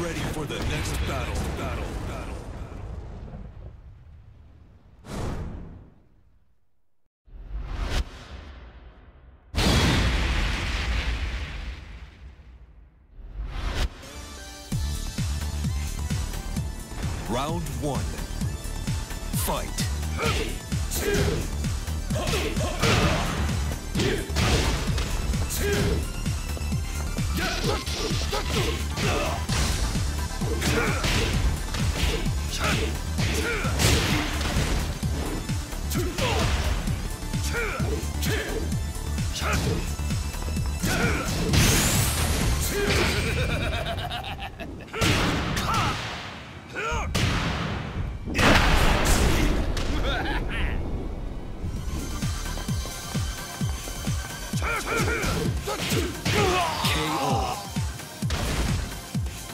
ready for the next battle. Battle. Battle. Round one. Fight. KO.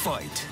Fight.